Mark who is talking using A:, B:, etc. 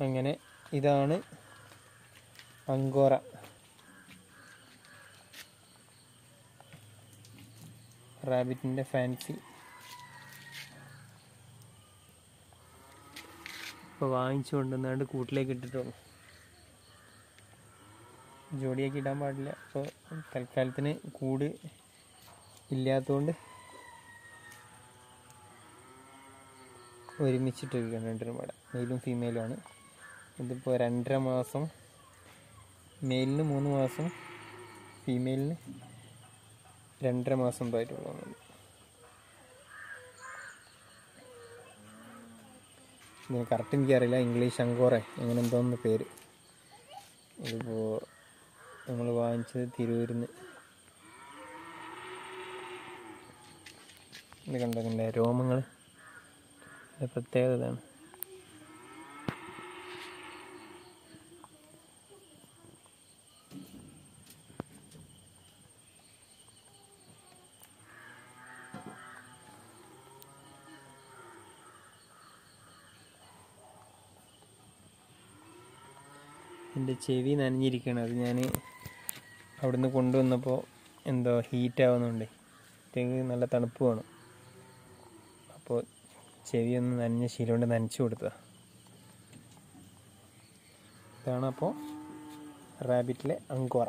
A: അങ്ങനെ ഇതാണ് Angora. റാബിറ്റിന്റെ fancy. ഇപ്പോൾ വാങ്ങിച്ചു കൊണ്ടുവന്നാണ്ട് കൂട്ടിലേക്ക് ഇട്ടിട്ടുള്ളൂ. ജോഡിയാക്കി ഇടാൻ പാടില്ല. അപ്പോൾ തൽക്കാലത്തിന് കൂട് ഇല്ലാത്തതുകൊണ്ട് ഒരുമിച്ചിട്ട് രണ്ടിനും പാടാം. മെയിലും ഫീമെയിലും ആണ്. ഇതിപ്പോൾ രണ്ടര മാസം. മെയിലിന് മൂന്ന് മാസം ഫീമെയിലിന് രണ്ടര മാസം എന്തായിട്ടുള്ളൂ ഇതിന് കറക്റ്റ് എനിക്കറിയില്ല ഇംഗ്ലീഷ് അങ്കോറെ അങ്ങനെ എന്തോന്ന് പേര്. ഇതിപ്പോൾ നമ്മൾ വാങ്ങിച്ചത് തിരൂരിന്ന്. ഇത് കണ്ടതിന്റെ രോമങ്ങൾ ഇതിന്റെ എന്റെ ചെവി നനഞ്ഞിരിക്കുകയാണ് അത് ഞാൻ അവിടുന്ന് കൊണ്ടുവന്നപ്പോൾ എന്തോ ഹീറ്റ് ആവുന്നുണ്ട്. നല്ല തണുപ്പ് വേണം. അപ്പോൾ ചെവി ഒന്ന് നനഞ്ഞ ശീലം കൊണ്ട് നനച്ചു കൊടുത്തതാണ് ഇതാണ് അപ്പോൾ റാബിറ്റിലെ അങ്കോറ.